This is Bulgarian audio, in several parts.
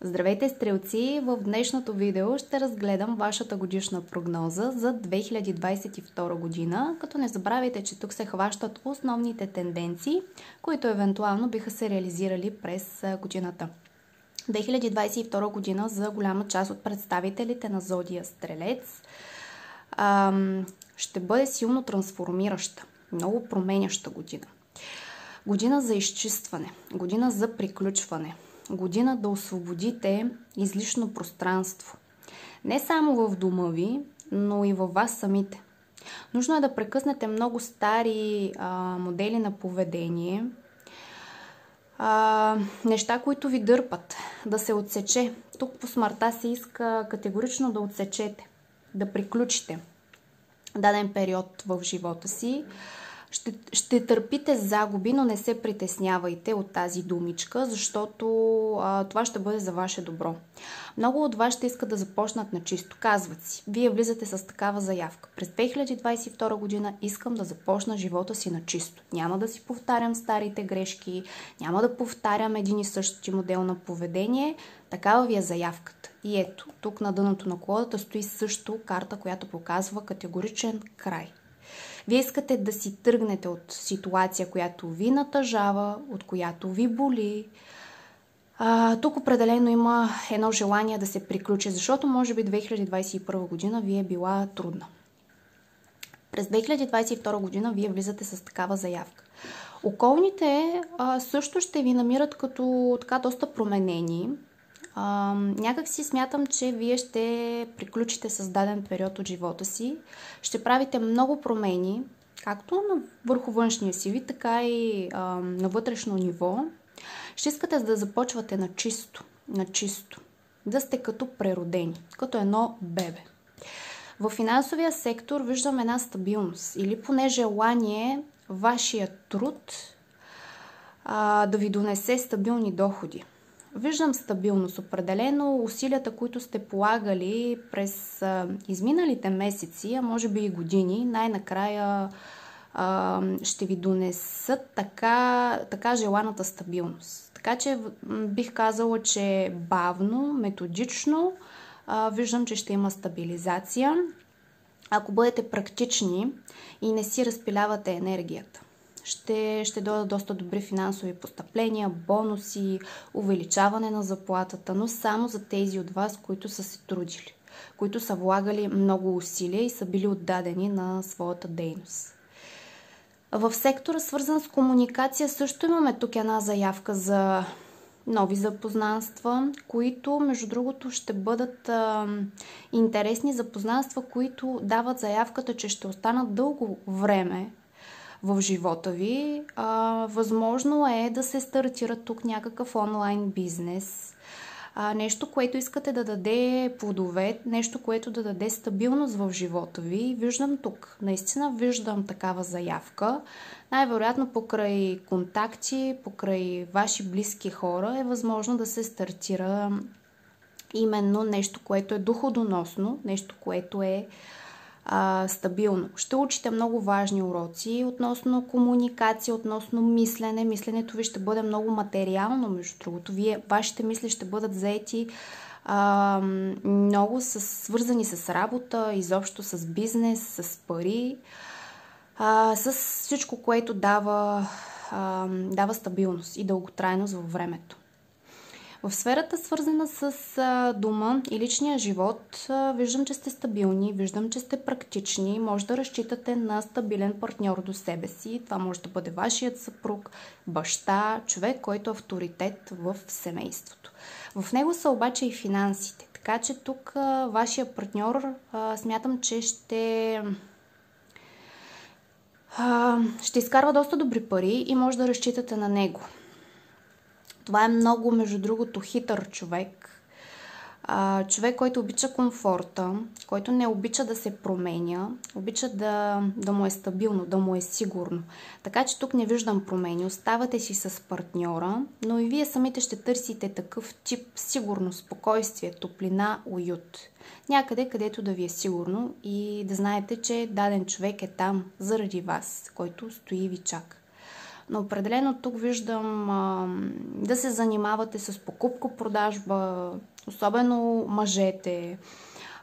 Здравейте, стрелци! В днешното видео ще разгледам вашата годишна прогноза за 2022 година, като не забравяйте, че тук се хващат основните тенденции, които евентуално биха се реализирали през годината. 2022 година за голяма част от представителите на Зодия Стрелец ще бъде силно трансформираща, много променяща година. Година за изчистване, година за приключване – година да освободите излишно пространство. Не само в дома ви, но и във вас самите. Нужно е да прекъснете много стари а, модели на поведение, а, неща, които ви дърпат, да се отсече. Тук по смъртта се иска категорично да отсечете, да приключите даден период в живота си. Ще, ще търпите загуби, но не се притеснявайте от тази думичка, защото а, това ще бъде за ваше добро. Много от вас ще искат да започнат на чисто. Казват си, вие влизате с такава заявка. През 2022 година искам да започна живота си на чисто. Няма да си повтарям старите грешки, няма да повтарям един и същи модел на поведение. Такава ви е заявката. И ето, тук на дъното на колодата стои също карта, която показва категоричен край. Вие искате да си тръгнете от ситуация, която ви натъжава, от която ви боли. А, тук определено има едно желание да се приключи, защото може би 2021 година ви е била трудна. През 2022 година вие влизате с такава заявка. Околните а, също ще ви намират като така доста променени, а, някак си смятам, че вие ще приключите с даден период от живота си. Ще правите много промени, както на върху външния си вид, така и а, на вътрешно ниво. Ще искате да започвате на чисто, на чисто. Да сте като преродени, като едно бебе. В финансовия сектор виждам една стабилност или поне желание вашия труд а, да ви донесе стабилни доходи. Виждам стабилност. Определено усилията, които сте полагали през изминалите месеци, а може би и години, най-накрая ще ви донесат така, така желаната стабилност. Така че бих казала, че бавно, методично виждам, че ще има стабилизация. Ако бъдете практични и не си разпилявате енергията ще, ще дойдат доста добри финансови постъпления, бонуси, увеличаване на заплатата, но само за тези от вас, които са се трудили, които са влагали много усилия и са били отдадени на своята дейност. В сектора, свързан с комуникация, също имаме тук една заявка за нови запознанства, които, между другото, ще бъдат а, интересни запознанства, които дават заявката, че ще останат дълго време в живота ви. А, възможно е да се стартира тук някакъв онлайн бизнес. А, нещо, което искате да даде плодове, нещо, което да даде стабилност в живота ви. Виждам тук, наистина виждам такава заявка. Най-вероятно покрай контакти, покрай ваши близки хора е възможно да се стартира именно нещо, което е доходоносно, нещо, което е а, стабилно. Ще учите много важни уроци относно комуникация, относно мислене. Мисленето ви ще бъде много материално, между другото. Вие, вашите мисли ще бъдат заети а, много с, свързани с работа, изобщо с бизнес, с пари, а, с всичко, което дава, а, дава стабилност и дълготрайност във времето. В сферата, свързана с дома и личния живот, виждам, че сте стабилни, виждам, че сте практични, може да разчитате на стабилен партньор до себе си. Това може да бъде вашият съпруг, баща, човек, който е авторитет в семейството. В него са обаче и финансите. Така че тук вашия партньор смятам, че ще ще изкарва доста добри пари и може да разчитате на него. Това е много, между другото, хитър човек. А, човек, който обича комфорта, който не обича да се променя, обича да, да му е стабилно, да му е сигурно. Така че тук не виждам промени. Оставате си с партньора, но и вие самите ще търсите такъв тип сигурност, спокойствие, топлина, уют. Някъде, където да ви е сигурно и да знаете, че даден човек е там заради вас, който стои и ви чака. Но определено тук виждам а, да се занимавате с покупко-продажба, особено мъжете,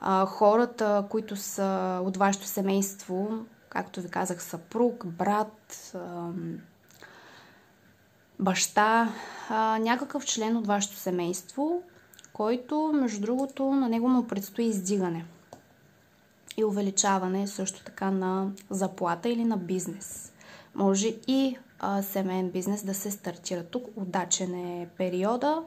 а, хората, които са от вашето семейство, както ви казах, съпруг, брат, а, баща, а, някакъв член от вашето семейство, който, между другото, на него му предстои издигане и увеличаване също така на заплата или на бизнес. Може и а, семейен бизнес да се стартира тук. Удачен е периода.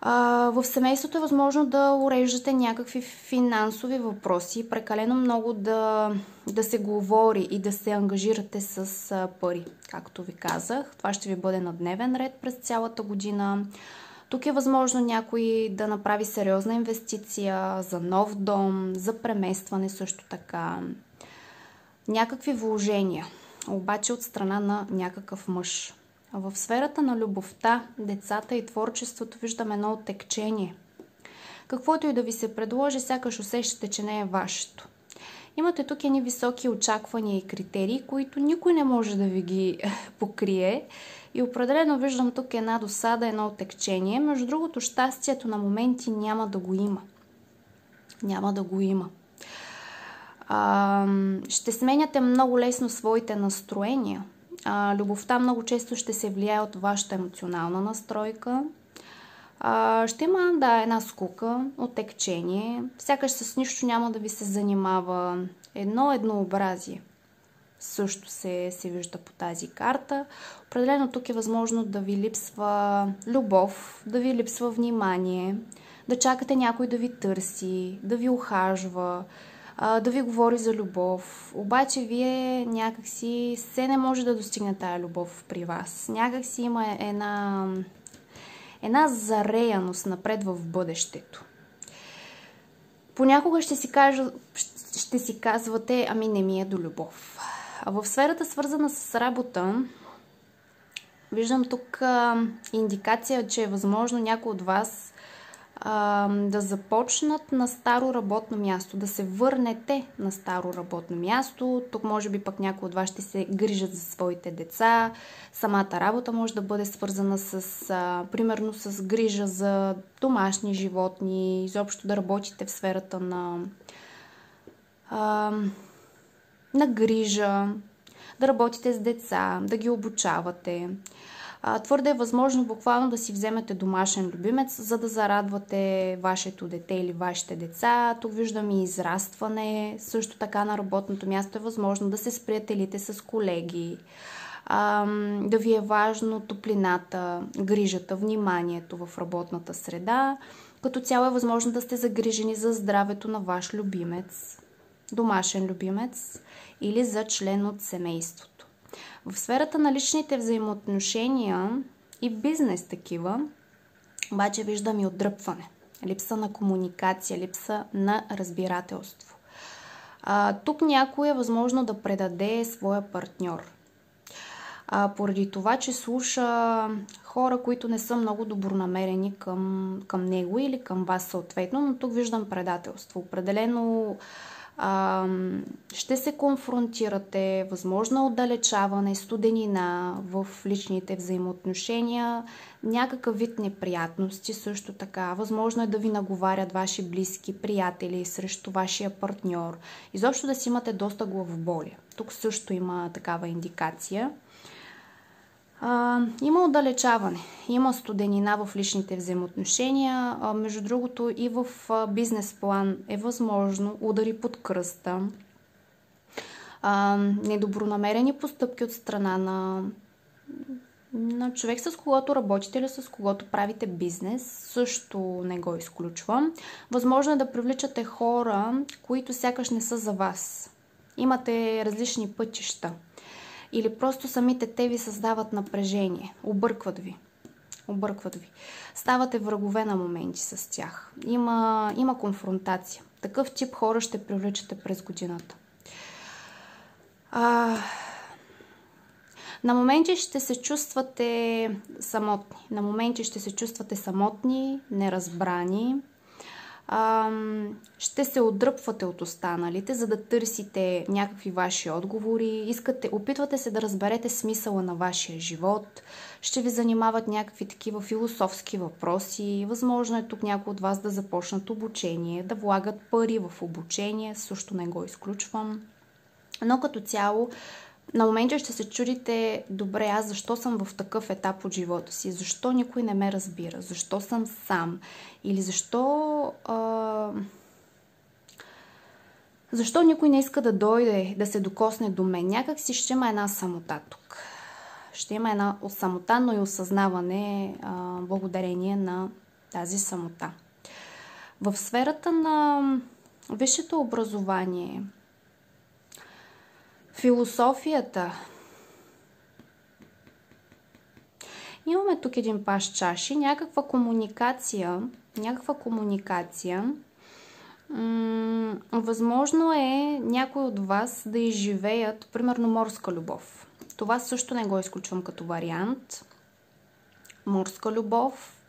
А, в семейството е възможно да уреждате някакви финансови въпроси, прекалено много да, да се говори и да се ангажирате с а, пари, както ви казах. Това ще ви бъде на дневен ред през цялата година. Тук е възможно някой да направи сериозна инвестиция за нов дом, за преместване също така. Някакви вложения, обаче от страна на някакъв мъж. В сферата на любовта, децата и творчеството виждам едно отекчение. Каквото и да ви се предложи, сякаш усещате, че не е вашето. Имате тук едни високи очаквания и критерии, които никой не може да ви ги покрие и определено виждам тук една досада, едно отекчение. Между другото, щастието на моменти няма да го има. Няма да го има. А, ще сменяте много лесно своите настроения. А, любовта много често ще се влияе от вашата емоционална настройка. А, ще има, да, една скука, отекчение. Сякаш с нищо няма да ви се занимава. Едно еднообразие също се, се вижда по тази карта. Определено тук е възможно да ви липсва любов, да ви липсва внимание, да чакате някой да ви търси, да ви ухажва, да ви говори за любов. Обаче вие някакси се не може да достигне тая любов при вас. Някакси има една, една зареяност напред в бъдещето. Понякога ще си, кажа, ще си казвате, ами не ми е до любов. А в сферата свързана с работа, виждам тук а, индикация, че е възможно някой от вас а, да започнат на старо работно място, да се върнете на старо работно място. Тук може би пък някой от вас ще се грижат за своите деца. Самата работа може да бъде свързана с, а, примерно, с грижа за домашни животни, изобщо да работите в сферата на а, на грижа, да работите с деца, да ги обучавате. Твърде е възможно буквално да си вземете домашен любимец, за да зарадвате вашето дете или вашите деца. Тук виждам и израстване. Също така на работното място е възможно да се сприятелите с колеги. Да ви е важно топлината, грижата, вниманието в работната среда. Като цяло е възможно да сте загрижени за здравето на ваш любимец, домашен любимец или за член от семейството. В сферата на личните взаимоотношения и бизнес такива, обаче виждам и отдръпване, липса на комуникация, липса на разбирателство. А, тук някой е възможно да предаде своя партньор. А, поради това, че слуша хора, които не са много добронамерени към, към него или към вас съответно, но тук виждам предателство. Определено а, ще се конфронтирате, възможно отдалечаване, студенина в личните взаимоотношения, някакъв вид неприятности също така. Възможно е да ви наговарят ваши близки, приятели срещу вашия партньор. Изобщо да си имате доста главоболие. Тук също има такава индикация. А, има отдалечаване, има студенина в личните взаимоотношения. А, между другото и в бизнес план е възможно удари под кръста, а, недобронамерени постъпки от страна на, на човек, с когото работите или с когото правите бизнес, също не го изключвам. Възможно е да привличате хора, които сякаш не са за вас. Имате различни пътища или просто самите те ви създават напрежение, объркват ви. Объркват ви. Ставате врагове на моменти с тях. Има, има конфронтация. Такъв тип хора ще привличате през годината. А, на моменти ще се чувствате самотни. На моменти ще се чувствате самотни, неразбрани. Ще се отдръпвате от останалите, за да търсите някакви ваши отговори. Искате, опитвате се да разберете смисъла на вашия живот. Ще ви занимават някакви такива философски въпроси. Възможно е тук някои от вас да започнат обучение, да влагат пари в обучение. Също не го изключвам. Но като цяло на моменти ще се чудите, добре, аз защо съм в такъв етап от живота си? Защо никой не ме разбира? Защо съм сам? Или защо... А... Защо никой не иска да дойде, да се докосне до мен? Някак си ще има една самота тук. Ще има една самота, но и осъзнаване а, благодарение на тази самота. В сферата на висшето образование, философията. Имаме тук един паш чаши, някаква комуникация, някаква комуникация. Възможно е някой от вас да изживеят, примерно, морска любов. Това също не го изключвам като вариант. Морска любов.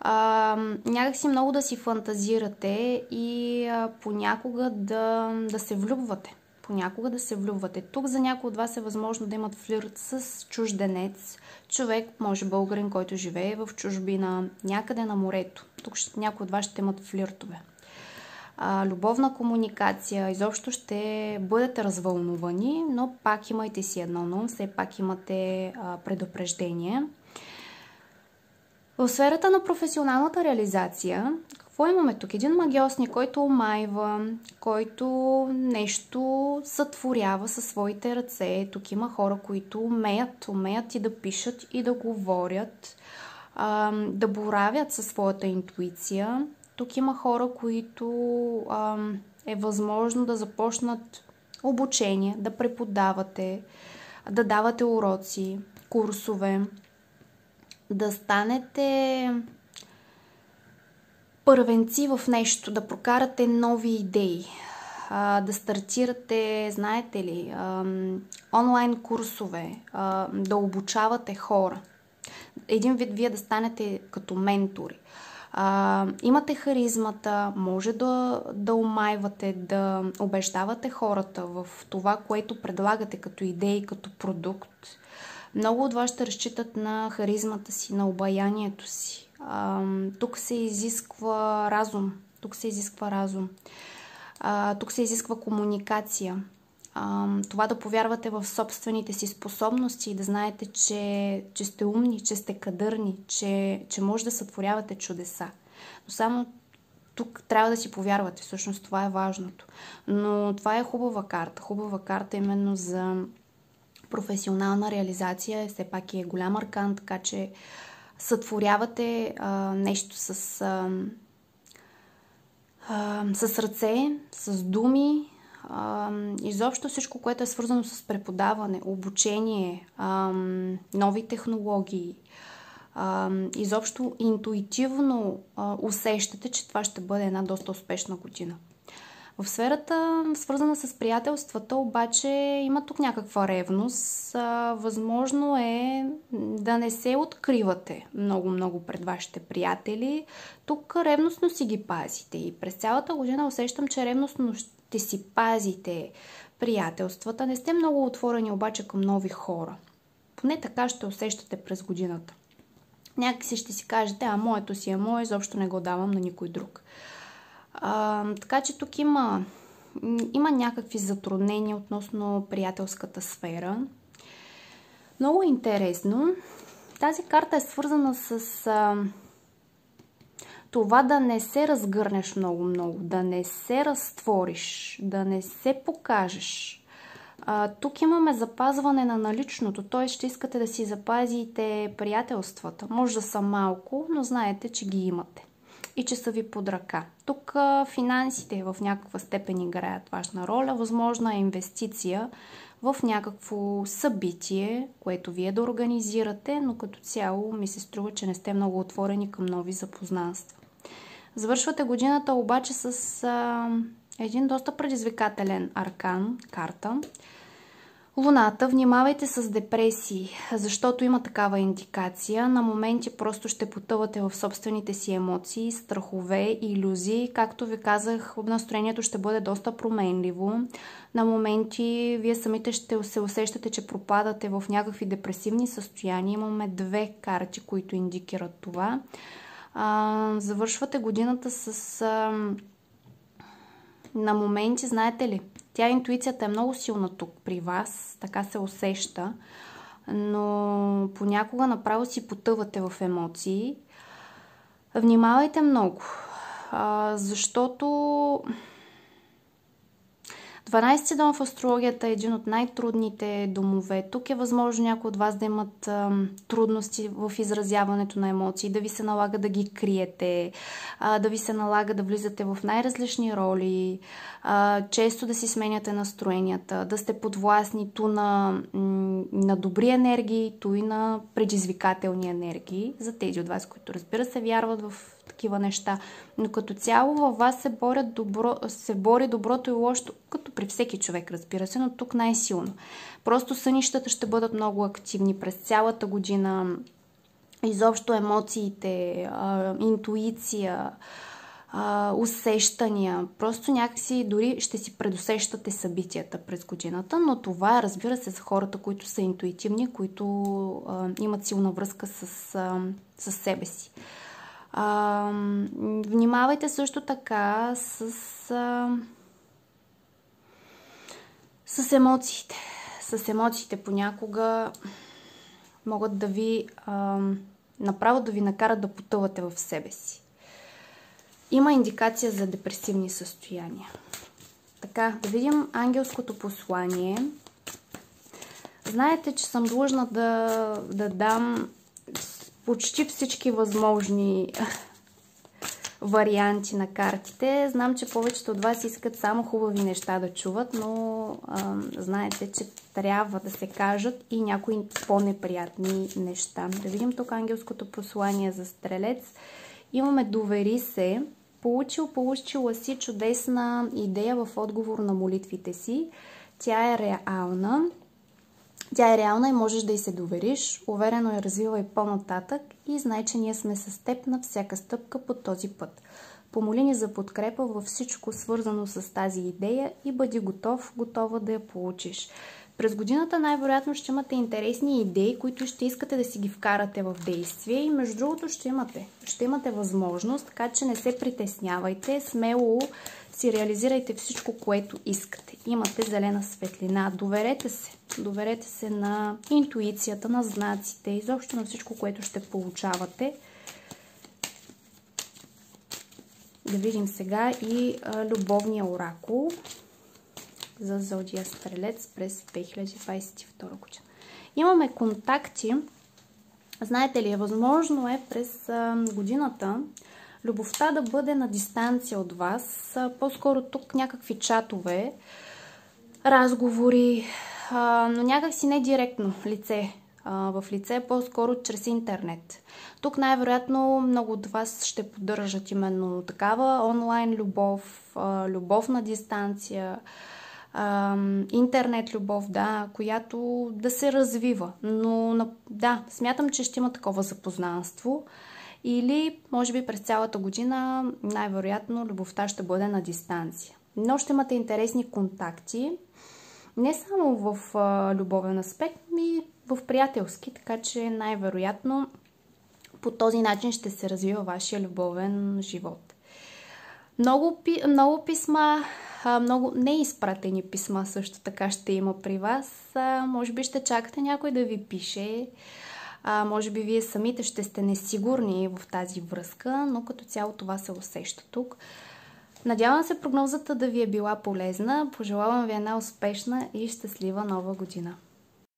А, някакси много да си фантазирате и а, понякога да, да се влюбвате понякога да се влюбвате. Тук за някои от вас е възможно да имат флирт с чужденец, човек, може българин, който живее в чужбина, някъде на морето. Тук някои от вас ще имат флиртове. А, любовна комуникация, изобщо ще бъдете развълнувани, но пак имайте си едно но, все пак имате а, предупреждение. В сферата на професионалната реализация, какво имаме тук? Един магиосник, който омайва, който нещо сътворява със своите ръце. Тук има хора, които умеят, умеят и да пишат и да говорят, да боравят със своята интуиция. Тук има хора, които е възможно да започнат обучение, да преподавате, да давате уроци, курсове, да станете първенци в нещо, да прокарате нови идеи, да стартирате, знаете ли, онлайн курсове, да обучавате хора. Един вид вие да станете като ментори. Имате харизмата, може да, да омайвате, да убеждавате хората в това, което предлагате като идеи, като продукт. Много от вас ще разчитат на харизмата си, на обаянието си. Тук се изисква разум. Тук се изисква разум. А, тук се изисква комуникация. А, това да повярвате в собствените си способности и да знаете, че, че сте умни, че сте кадърни, че, че може да сътворявате чудеса. Но само тук трябва да си повярвате. Всъщност това е важното. Но това е хубава карта. Хубава карта именно за професионална реализация. Все пак е голям аркан, така че сътворявате а, нещо с, а, а, с ръце, с думи, а, изобщо всичко, което е свързано с преподаване, обучение, а, нови технологии. А, изобщо интуитивно а, усещате, че това ще бъде една доста успешна година. В сферата, свързана с приятелствата, обаче има тук някаква ревност. Възможно е да не се откривате много-много пред вашите приятели. Тук ревностно си ги пазите. И през цялата година усещам, че ревностно ще си пазите приятелствата. Не сте много отворени обаче към нови хора. Поне така ще усещате през годината. Някакси ще си кажете, а моето си е мое, изобщо не го давам на никой друг. А, така че тук има, има някакви затруднения относно приятелската сфера. Много интересно. Тази карта е свързана с а, това да не се разгърнеш много-много, да не се разтвориш, да не се покажеш. А, тук имаме запазване на наличното, т.е. ще искате да си запазите приятелствата. Може да са малко, но знаете, че ги имате и че са ви под ръка. Тук финансите в някаква степен играят важна роля. Възможна е инвестиция в някакво събитие, което вие да организирате, но като цяло ми се струва, че не сте много отворени към нови запознанства. Завършвате годината обаче с а, един доста предизвикателен аркан, карта. Луната, внимавайте с депресии, защото има такава индикация. На моменти просто ще потъвате в собствените си емоции, страхове, иллюзии. Както ви казах, настроението ще бъде доста променливо. На моменти вие самите ще се усещате, че пропадате в някакви депресивни състояния. Имаме две карти, които индикират това. завършвате годината с... на моменти, знаете ли, тя интуицията е много силна тук при вас, така се усеща, но понякога направо си потъвате в емоции. Внимавайте много, защото 12 дом в астрологията е един от най-трудните домове. Тук е възможно някои от вас да имат а, трудности в изразяването на емоции, да ви се налага да ги криете, а, да ви се налага да влизате в най-различни роли, а, често да си сменяте настроенията, да сте подвластни ту на, на добри енергии, ту и на предизвикателни енергии. За тези от вас, които разбира се вярват в такива неща. Но като цяло във вас се, борят добро, се бори доброто и лошото, като при всеки човек, разбира се, но тук най-силно. Просто сънищата ще бъдат много активни през цялата година. Изобщо емоциите, интуиция, усещания. Просто някакси дори ще си предусещате събитията през годината, но това разбира се за хората, които са интуитивни, които а, имат силна връзка с, а, с себе си. Внимавайте също така с, а, с емоциите. С емоциите понякога могат да ви а, направо да ви накарат да потъвате в себе си. Има индикация за депресивни състояния. Така, да видим ангелското послание. Знаете, че съм длъжна да, да дам почти всички възможни варианти на картите. Знам, че повечето от вас искат само хубави неща да чуват, но а, знаете, че трябва да се кажат и някои по-неприятни неща. Да видим тук ангелското послание за стрелец. Имаме довери се. Получил, получила си чудесна идея в отговор на молитвите си. Тя е реална. Тя е реална и можеш да й се довериш, уверено я развивай по-нататък и знай, че ние сме с теб на всяка стъпка по този път. Помоли ни за подкрепа във всичко свързано с тази идея и бъди готов, готова да я получиш. През годината най-вероятно ще имате интересни идеи, които ще искате да си ги вкарате в действие и между другото ще имате. Ще имате възможност, така че не се притеснявайте, смело си реализирайте всичко, което искате. Имате зелена светлина. Доверете се. Доверете се на интуицията, на знаците, изобщо на всичко, което ще получавате. Да видим сега и любовния оракул за Зодия Стрелец през 2022 година. Имаме контакти. Знаете ли, възможно е през годината любовта да бъде на дистанция от вас. По-скоро тук някакви чатове, разговори, но някакси не директно лице в лице, по-скоро чрез интернет. Тук най-вероятно много от вас ще поддържат именно такава онлайн любов, любов на дистанция, интернет любов, да, която да се развива. Но да, смятам, че ще има такова запознанство. Или, може би, през цялата година, най-вероятно, любовта ще бъде на дистанция. Но ще имате интересни контакти, не само в а, любовен аспект, ми в приятелски, така че най-вероятно по този начин ще се развива вашия любовен живот. Много, много писма, много неизпратени писма също така ще има при вас. Може би ще чакате някой да ви пише. А, може би вие самите ще сте несигурни в тази връзка, но като цяло това се усеща тук. Надявам се прогнозата да ви е била полезна. Пожелавам ви една успешна и щастлива нова година.